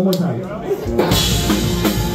こぼしたい。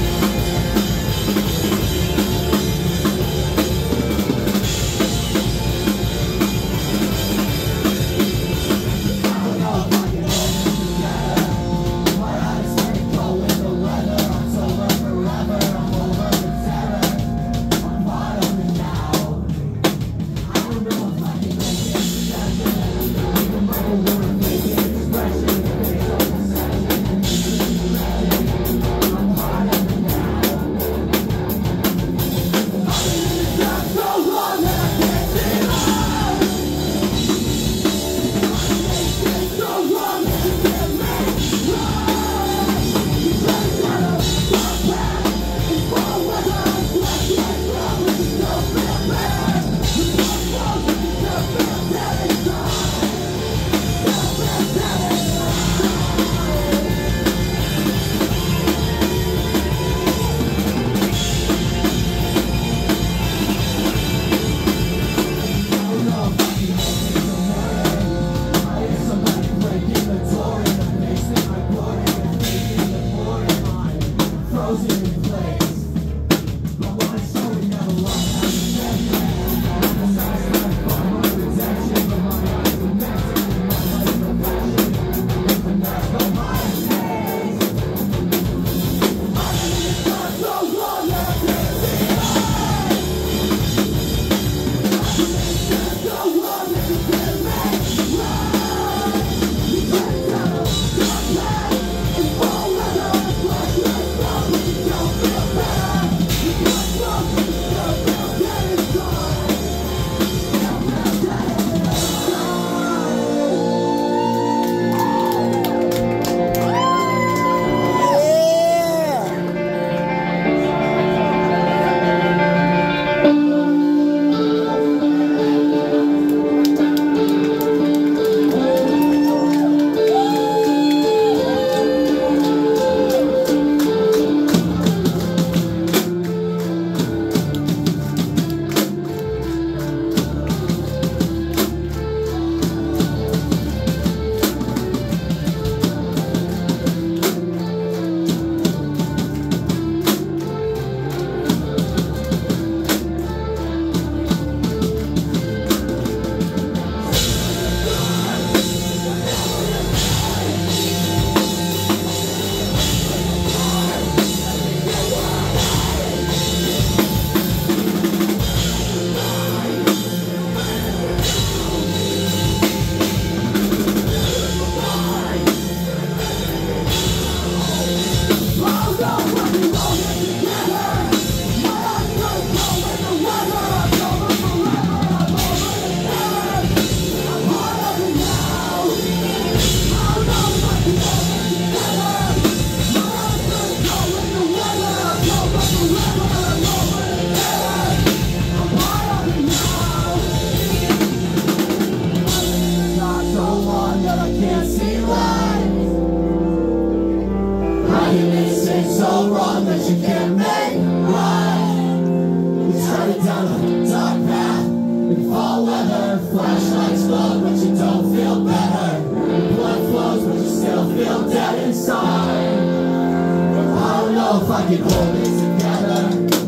So wrong that you can't make right. You started down a dark path in fall weather. Flashlights glow, but you don't feel better. Blood flows, but you still feel dead inside. I don't know if I can hold it